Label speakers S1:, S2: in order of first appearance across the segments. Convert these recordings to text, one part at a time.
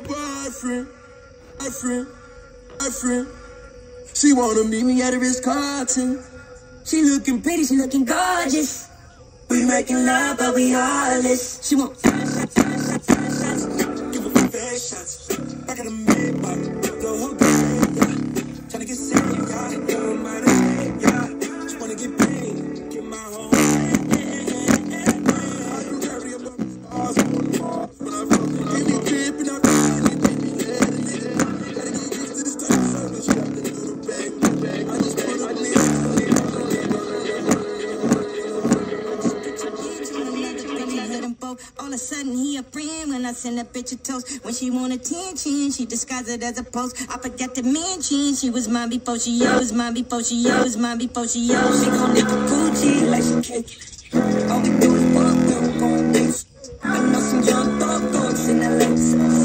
S1: her boyfriend, boyfriend, boyfriend. She wanna meet me at a Ritz Carlton. She looking pretty, she looking gorgeous. We making love, but we heartless. She want fast shots, fast shots, fast shots. Give her fast shots.
S2: All of a sudden he a friend when I send a bitch a toast. When she want attention, she disguise it as a post. I forgot to mention she was mine before she yours, mine before she yours, mine before she yours.
S1: She gon' lick a
S2: coochie
S1: like she cake.
S2: All we
S1: do
S2: is fuck, we don't. I know some young thug dogs in the She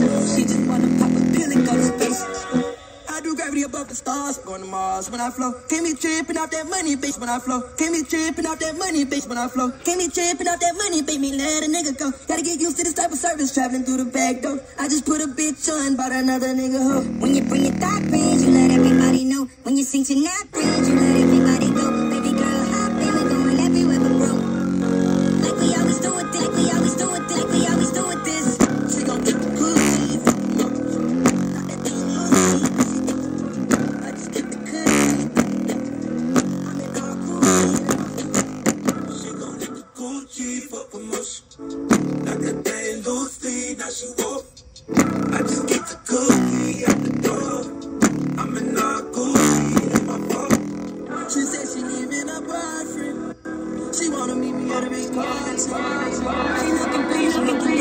S1: the stars, going to Mars when I flow. Can me tripping off that money, bitch, when I flow. Can me tripping off that money, bitch, when I flow. Can me tripping off that money, bitch, me let a nigga go. Gotta get used to this type of service, traveling through the back door. I just put a bitch on, bought another nigga hoe.
S2: When you bring your thought friends, you let everybody know. When you sing to not friends, you let everybody
S1: full G, fuck promotion. knock a Lucy, now she. I just get the cookie out the door. I'm in our Gucci my mom. She said she leaving a boyfriend. She wanna meet me at a big party. She looking big, she looking.